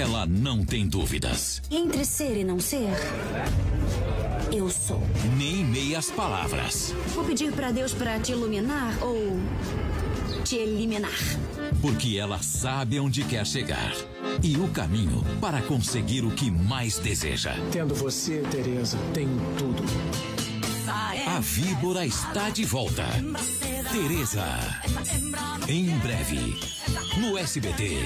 ela não tem dúvidas. Entre ser e não ser, eu sou. Nem meias palavras. Vou pedir para Deus para te iluminar ou te eliminar. Porque ela sabe onde quer chegar e o caminho para conseguir o que mais deseja. Tendo você, Teresa, tenho tudo. A víbora está de volta. Teresa. Em breve, no SBT.